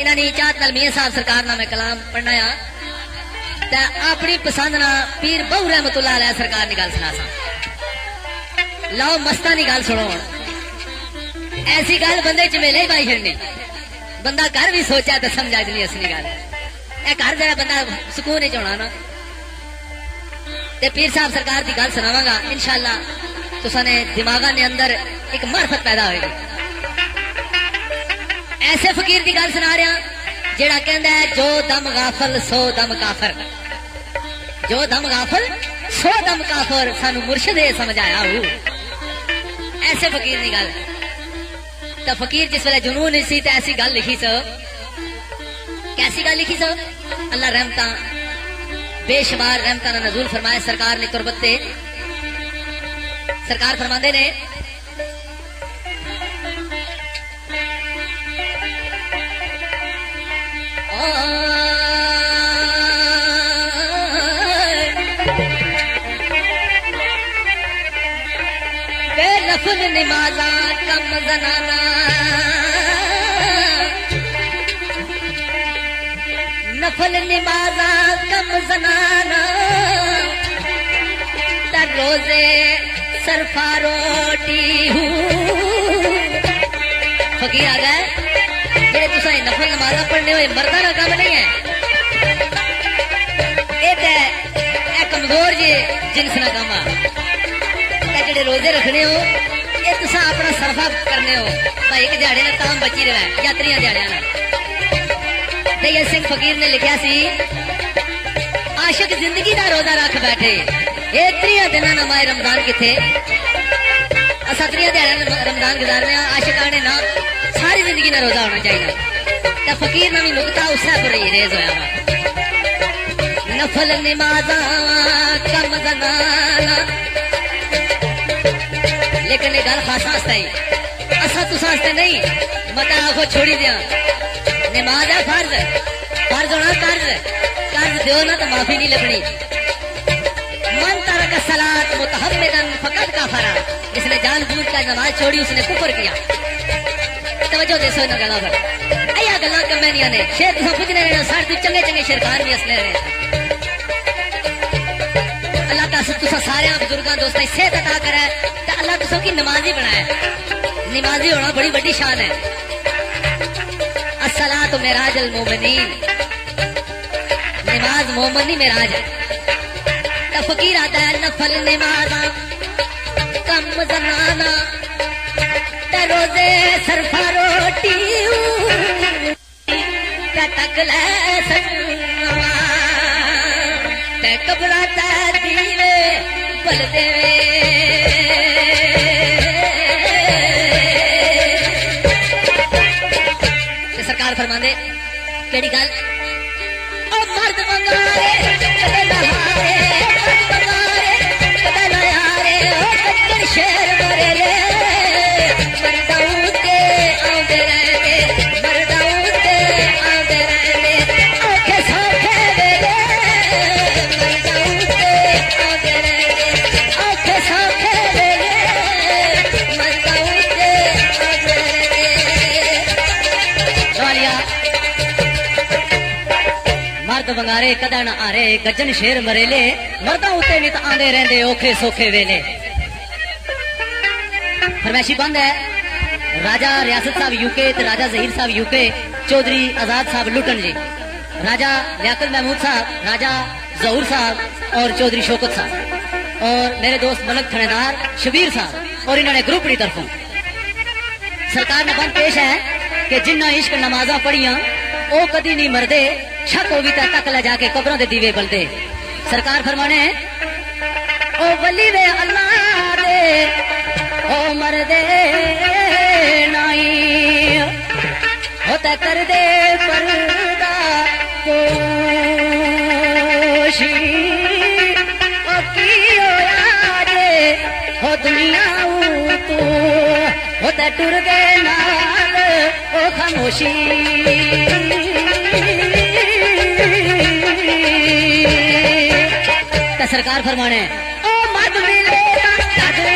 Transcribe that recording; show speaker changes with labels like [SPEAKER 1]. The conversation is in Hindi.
[SPEAKER 1] इन्होंने इजात नल मियाँ साहब सरकार नामे कलाम पढ़नाया ते अपनी पसंद ना पीर बहु रहमतुल्ला अलैह सरकार की गल सुना सा। लाओ मस्ता की गल सुनो ऐसी गल बंदे झमेले ही पाई छड़नी। बंदा घर भी सोचा तो समझा जनी असली गल ए घर जरा बंदा सुकून नहीं होना ना। ते पीर साहब सरकार की गल सुनावागा। इंशाल्लाह तुसा ने दिमागा ने अंदर एक मार्फत पैदा होगी ऐसे फकीर की गल सुना रहा, जेड़ा कहना है, जो दम गाफल, सो दम काफर। जो दम गाफल, सो दम काफर, सानू मुर्शद समझाया हूँ ऐसे फकीर की गल। तो फकीर जिस वे जुनून सी तो ऐसी गल लिखी सो। कैसी गल लिखी सो? अल्लाह रहमत, बेशुमार रहमता नजूल फरमाए सरकार ने तुरबत सरकार फरमाते ने नफल नमाजा कम जनाना। नफल नमाजा कम जनाना। तर रोज़े सरफा रोटी फकीर आ गए नफल नमाजा पढ़ने हुए मर्दा का काम नहीं है। ये कमज़ोर जे जिनस ना काम जेड़े रोज़े रखने हो, ये तुसा अपना सरफा करने हो, भाई एक दिहाड़े ना काम बची रहा यात्रियाँ दिहाड़ियाँ ना दया सिंह फकीर ने लिखा सी, आशिक ज़िंदगी का रोजा रख बैठे ये त्रिया दिन माए रमज़ान किथे असा त्रिया दिहाड़ा रमज़ान गुजारने आशिका ने ना सारी ज़िंदगी का रोजा होना चाहिए तो फकीर ने भी नुकता उससे पर ही रेज होया नफल नमाजा, कम जनाना लेकिन गल खासा आस्ते ही असा तुसा आस्ते नहीं मता आखो छोड़ी दिया। नमाज़ है फ़र्ज़ फ़र्ज़ होना कर्ज। कर्ज दो ना तो माफ़ी नहीं लगनी। मन तारा तरक सलात मुतहम्मिदन फकत का फरा जिसने जानबूझ कर नमाज़ छोड़ी, उसने कुफर किया। तवज्जो दे सो इन गल्लां पर। गल्लां कमेनियाँ ने शेर तुसा पुजने रहना सार तू चंगे चंगे शेरखान भी असले रहे अल्लाह ताला तुसा सारे बुजुर्गां दोस्तां सेहत अता करे ते अल्लाह तुसा की नमाजी बनाए नमाजी होना बड़ी बड़ी शान है असला तो मेराज मोमिनीन नमाज़ मोमनी मेराज है तो फकीर आता है नफल नमाजा कम जनाना रोज़े सरफा रोटी सरकार फरमांदे कहिड़ी गले कदा न आरे गजन शेर मरेले मर्दा उते नित आंदे रहंदे ओखे सोखे वेले फरमाइशी बंद है राजा रियासत साहब यूके ते राजा जहीर साहब यूके चौधरी आज़ाद साहब लुटन जी राजा लियाकत महमूद साहब राजा जहूर साहब और चौधरी शौकत साहब और मेरे दोस्त मलक थानेदार शबीर साहब और इन्होंने ग्रुप की तरफों सरकार ने बंद पेश है कि जिन्ना इश्क नमाजा पढ़िया ओ कदी नहीं मरदे शक होगी तक ले जाके कब्रों दे दीवे बलदे। सरकार फरमाने, ओ वली वे अल्लाह दे, ओ मरदे नाई। हो ते कर दे पर्दा ओ की होया जे हो दुनिया ऊ तू हो ते टुर दे नाल सरकार फरमाने। ओ मिले